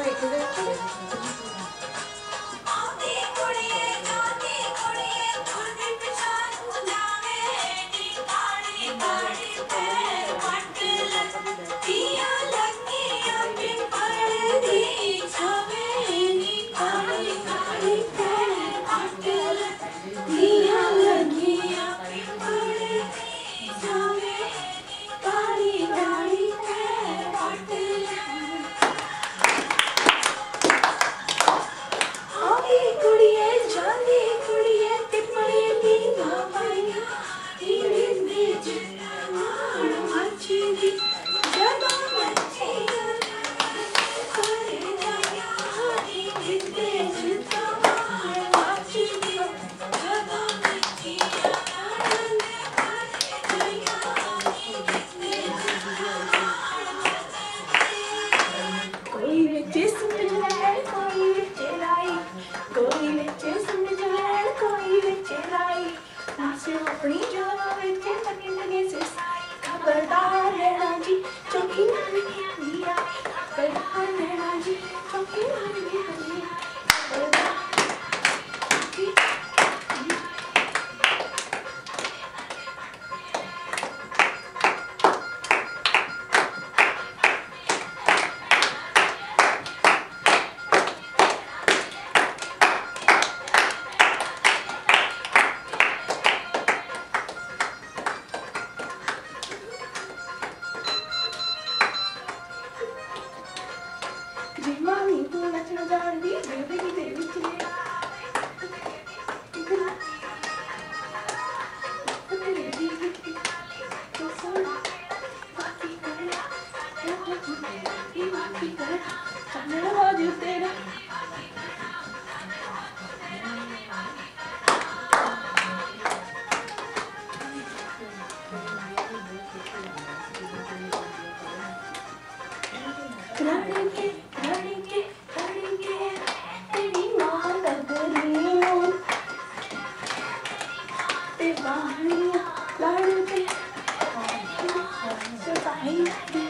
Wait, is it? bye.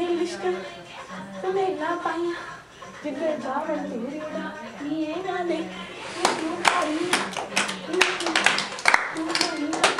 Deliska, come na paia, de verdade, de verdade, de verdade, de verdade, de verdade, de verdade, de verdade, de verdade, de verdade,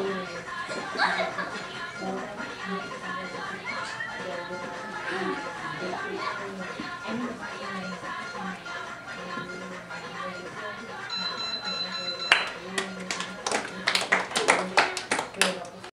わざと。